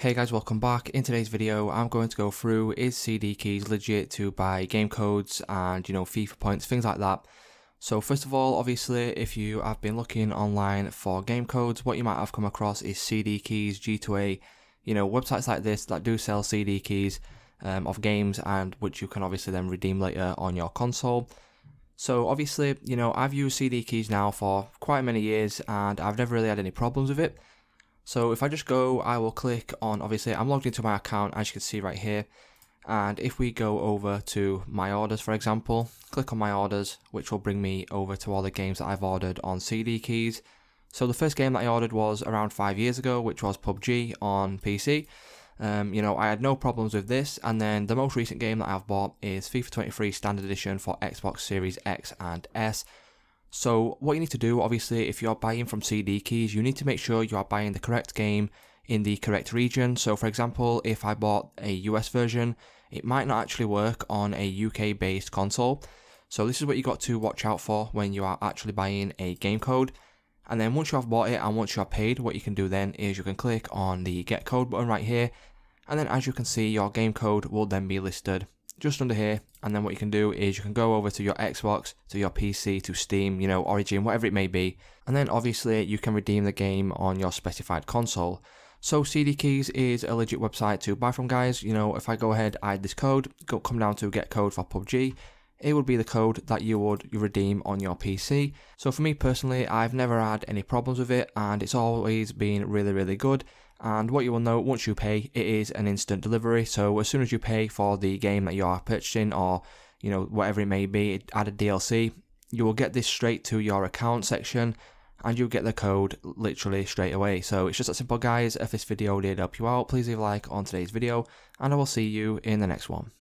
Hey guys, welcome back. In today's video, I'm going to go through is CD keys legit to buy game codes and, you know, FIFA points, things like that. So first of all, obviously, if you have been looking online for game codes, what you might have come across is CD keys, G2A, you know, websites like this that do sell CD keys um, of games and which you can obviously then redeem later on your console. So obviously, you know, I've used CD keys now for quite many years and I've never really had any problems with it. So if I just go, I will click on, obviously I'm logged into my account as you can see right here. And if we go over to my orders, for example, click on my orders, which will bring me over to all the games that I've ordered on CD keys. So the first game that I ordered was around five years ago, which was PUBG on PC. Um, you know, I had no problems with this, and then the most recent game that I've bought is FIFA 23 Standard Edition for Xbox Series X and S, so what you need to do, obviously, if you're buying from CD keys, you need to make sure you are buying the correct game in the correct region. So for example, if I bought a US version, it might not actually work on a UK based console. So this is what you got to watch out for when you are actually buying a game code. And then once you have bought it and once you are paid, what you can do then is you can click on the get code button right here. And then as you can see, your game code will then be listed just under here and then what you can do is you can go over to your Xbox, to your PC, to Steam, you know, Origin, whatever it may be, and then obviously you can redeem the game on your specified console. So CD Keys is a legit website to buy from guys, you know, if I go ahead, add this code, go come down to get code for PUBG, it would be the code that you would redeem on your PC. So for me personally, I've never had any problems with it and it's always been really, really good. And what you will know once you pay, it is an instant delivery. So as soon as you pay for the game that you are purchasing or you know whatever it may be, add a DLC, you will get this straight to your account section and you'll get the code literally straight away. So it's just that simple guys. If this video did help you out, please leave a like on today's video and I will see you in the next one.